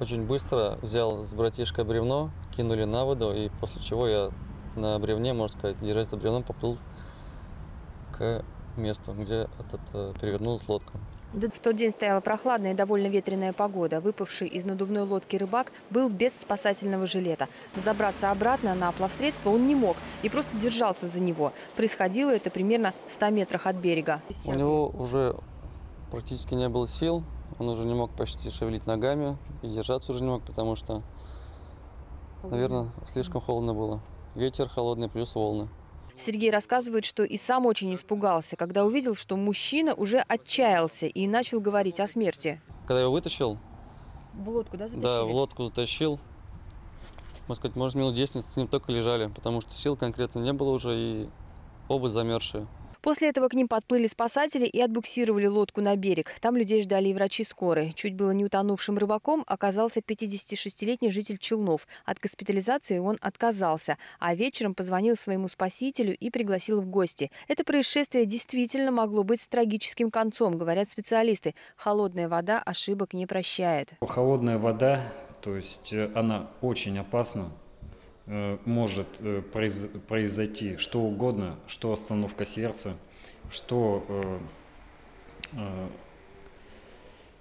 очень быстро взял с братишкой бревно, кинули на воду, и после чего я на бревне, можно сказать, держась за бревном, поплыл к месту, где этот, э, перевернулась лодка. В тот день стояла прохладная и довольно ветреная погода. Выпавший из надувной лодки рыбак был без спасательного жилета. Забраться обратно на плавсредство он не мог и просто держался за него. Происходило это примерно в 100 метрах от берега. У него уже практически не было сил, он уже не мог почти шевелить ногами и держаться уже не мог, потому что, наверное, слишком холодно было. Ветер холодный плюс волны. Сергей рассказывает, что и сам очень испугался, когда увидел, что мужчина уже отчаялся и начал говорить о смерти. Когда я его вытащил, В лодку, да, да, в лодку затащил, можно сказать, может, минут 10 с ним только лежали, потому что сил конкретно не было уже и оба замерзшие. После этого к ним подплыли спасатели и отбуксировали лодку на берег. Там людей ждали и врачи скорой. Чуть было не утонувшим рыбаком оказался 56-летний житель Челнов. От госпитализации он отказался, а вечером позвонил своему спасителю и пригласил в гости. Это происшествие действительно могло быть с трагическим концом, говорят специалисты. Холодная вода ошибок не прощает. Холодная вода, то есть э, она очень опасна, может э, произ- произойти что угодно, что остановка сердца, что э, э,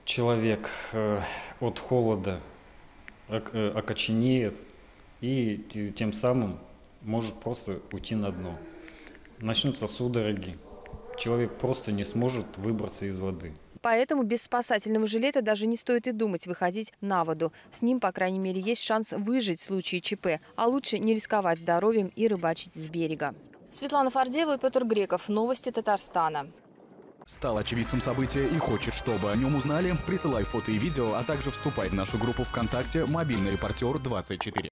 человек э, от холода ок- э, окоченеет и те- тем самым может просто уйти на дно. Начнутся судороги, человек просто не сможет выбраться из воды. Поэтому без спасательного жилета даже не стоит и думать выходить на воду. С ним, по крайней мере, есть шанс выжить в случае ЧП. А лучше не рисковать здоровьем и рыбачить с берега. Светлана Фардеева и Петр Греков. Новости Татарстана. Стал очевидцем события и хочет, чтобы о нем узнали? Присылай фото и видео, а также вступай в нашу группу ВКонтакте «Мобильный репортер 24».